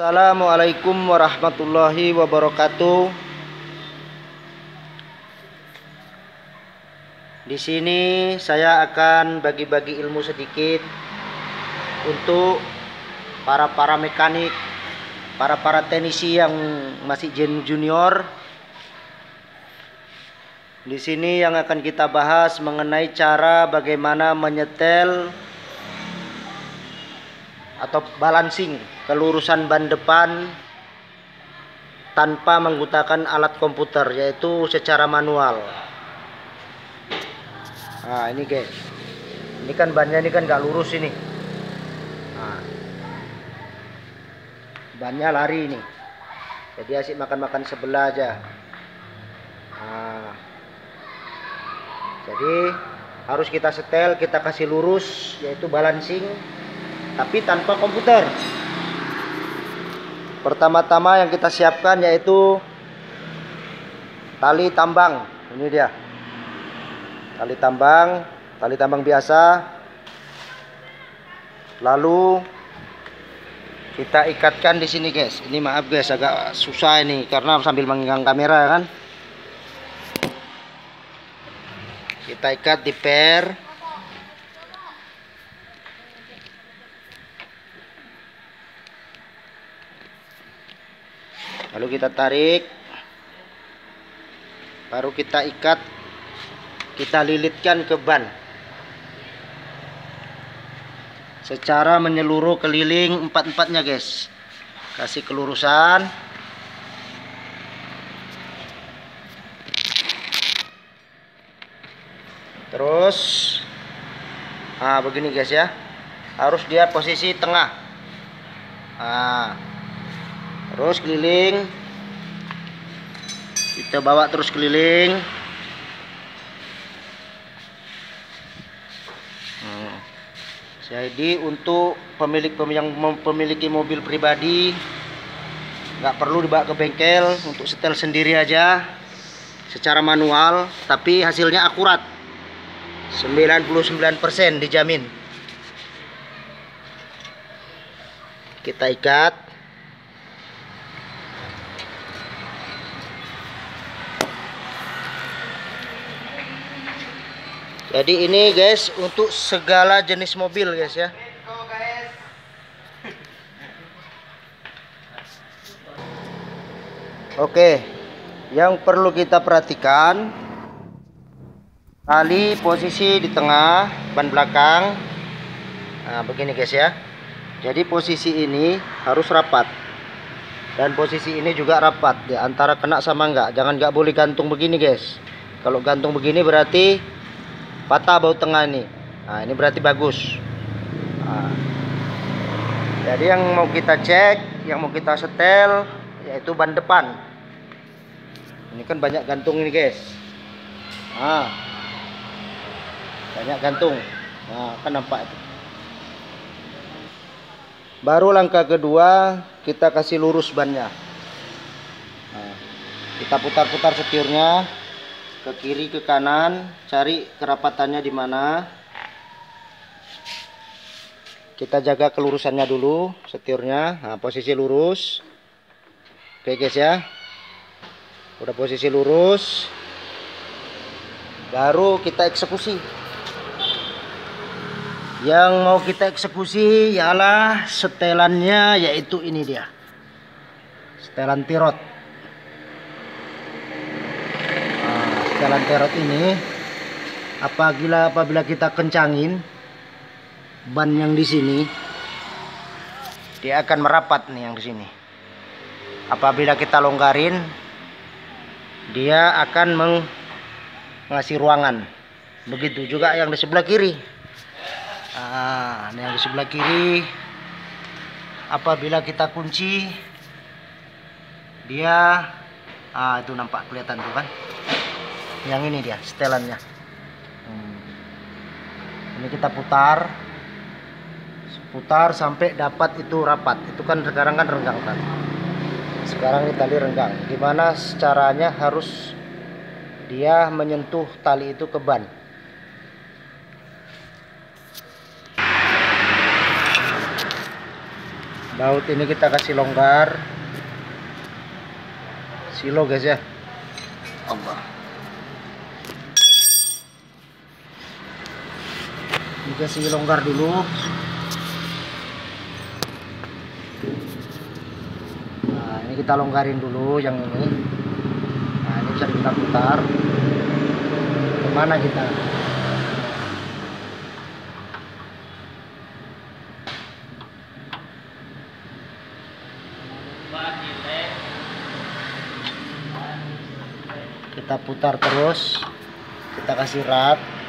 Assalamualaikum warahmatullahi wabarakatuh. Di sini saya akan bagi-bagi ilmu sedikit untuk para-para mekanik, para-para teknisi yang masih junior. Di sini yang akan kita bahas mengenai cara bagaimana menyetel atau balancing kelurusan ban depan tanpa menggunakan alat komputer yaitu secara manual. Nah ini guys, ini kan bannya ini kan nggak lurus ini. Nah, bannya lari ini, jadi asik makan-makan sebelah aja. Nah, jadi harus kita setel, kita kasih lurus yaitu balancing, tapi tanpa komputer. Pertama-tama yang kita siapkan yaitu tali tambang. Ini dia. Tali tambang, tali tambang biasa. Lalu kita ikatkan di sini, guys. Ini maaf guys, agak susah ini karena sambil mengangkat kamera kan. Kita ikat di per lalu kita tarik. Baru kita ikat. Kita lilitkan ke ban. Secara menyeluruh keliling empat-empatnya guys. Kasih kelurusan. Terus. Nah begini guys ya. Harus dia posisi tengah. Nah terus keliling. Kita bawa terus keliling. Hmm. jadi untuk pemilik yang memiliki mobil pribadi nggak perlu dibawa ke bengkel untuk setel sendiri aja secara manual tapi hasilnya akurat. 99% dijamin. Kita ikat Jadi ini guys untuk segala jenis mobil guys ya. Oke, yang perlu kita perhatikan tali posisi di tengah ban belakang. Nah, begini guys ya. Jadi posisi ini harus rapat dan posisi ini juga rapat di antara kena sama enggak. Jangan enggak boleh gantung begini guys. Kalau gantung begini berarti patah baut tengah ini. Nah ini berarti bagus. Nah, jadi yang mau kita cek yang mau kita setel yaitu ban depan. Ini kan banyak gantung ini guys. Nah. Banyak gantung. Nah kan nampak itu. Baru langkah kedua kita kasih lurus bannya. Nah, kita putar-putar setirnya ke kiri ke kanan cari kerapatannya di mana. Kita jaga kelurusannya dulu setirnya. Nah, posisi lurus. Oke guys ya. Udah posisi lurus. Baru kita eksekusi. Yang mau kita eksekusi ialah setelannya yaitu ini dia. Setelan tirot jalan terot ini apabila apabila kita kencangin ban yang di sini dia akan merapat nih yang di sini. Apabila kita longgarin dia akan mengasih ruangan. Begitu juga yang di sebelah kiri. Nah, yang di sebelah kiri. Apabila kita kunci dia ah itu nampak kelihatan tuh kan yang ini dia setelannya. Hmm. ini kita putar. Putar sampai dapat itu rapat. Itu kan sekarang kan renggang kan sekarang ini tali renggang. Gimana caranya harus dia menyentuh tali itu ke ban? Baut ini kita kasih longgar. Silo guys ya dikasih longgar dulu. Nah ini kita longgarin dulu yang ini. Nah ini bisa kita putar. Ke mana kita? Kita putar terus. Kita kasih rat